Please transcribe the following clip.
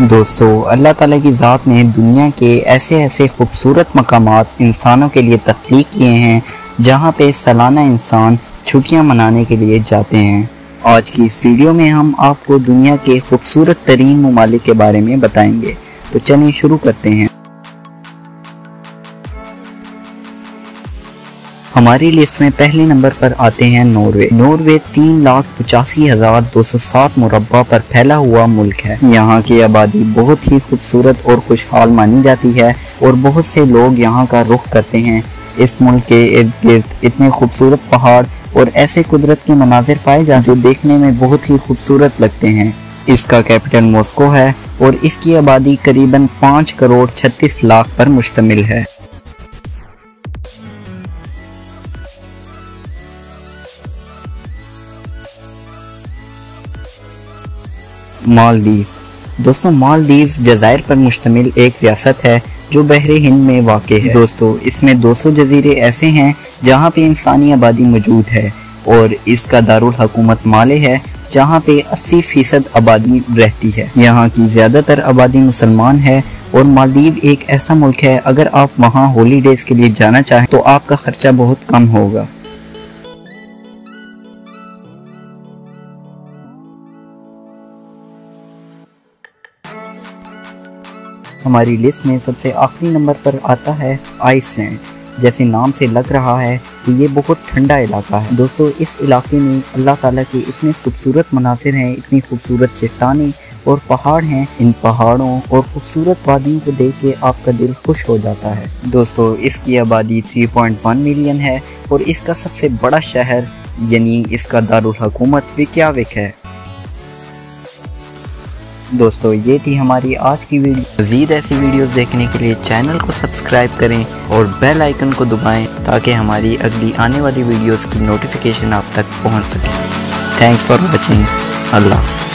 दोस्तों, अल्लाह ताला की ज़ात ने दुनिया के ऐसे ऐसे खूबसूरत मकाम इंसानों के लिए तख्लीक किए हैं, जहाँ पे सालाना इंसान छुट्टियाँ मनाने के लिए जाते हैं। आज की इस वीडियो में हम आपको दुनिया के खूबसूरत तरीन ममालिक के बारे में बताएँगे। तो चलिए शुरू करते हैं। हमारी लिस्ट में पहले नंबर पर आते हैं नॉर्वे। नॉर्वे तीन लाख पचासी हज़ार दो सौ सात मुरबा पर फैला हुआ मुल्क है। यहाँ की आबादी बहुत ही खूबसूरत और खुशहाल मानी जाती है और बहुत से लोग यहाँ का रुख करते हैं। इस मुल्क के इर्द गिर्द इतने खूबसूरत पहाड़ और ऐसे कुदरत के मनाजिर पाए जाते जो देखने में बहुत ही खूबसूरत लगते हैं। इसका कैपिटल मॉस्को है और इसकी आबादी करीबन पाँच करोड़ छत्तीस लाख पर मुश्तमिल है। मालदीव। दोस्तों, मालदीव जजायर पर मुश्तमिल एक रियासत है जो बहरे हिंद में वाक़ है। दोस्तों, इसमें 200 जजीरे ऐसे हैं जहाँ पे इंसानी आबादी मौजूद है और इसका दारुल हकूमत माले है जहाँ पे 80 फ़ीसद आबादी रहती है। यहाँ की ज़्यादातर आबादी मुसलमान है और मालदीव एक ऐसा मुल्क है, अगर आप वहाँ हॉलीडेज़ के लिए जाना चाहें तो आपका ख़र्चा बहुत कम होगा। हमारी लिस्ट में सबसे आखिरी नंबर पर आता है आइसलैंड। जैसे नाम से लग रहा है कि ये बहुत ठंडा इलाका है। दोस्तों, इस इलाके में अल्लाह ताला के इतने खूबसूरत मनासिर हैं, इतनी खूबसूरत चट्टाने और पहाड़ हैं। इन पहाड़ों और खूबसूरत वादियों को देख के आपका दिल खुश हो जाता है। दोस्तों, इसकी आबादी 3.1 मिलियन है और इसका सबसे बड़ा शहर, यानी इसका दारुल हुकूमत विक्याविक है। दोस्तों, ये थी हमारी आज की वीडियो। मज़ीद ऐसी वीडियोस देखने के लिए चैनल को सब्सक्राइब करें और बेल आइकन को दबाएँ ताकि हमारी अगली आने वाली वीडियोस की नोटिफिकेशन आप तक पहुँच सके। Thanks for watching. अल्लाह।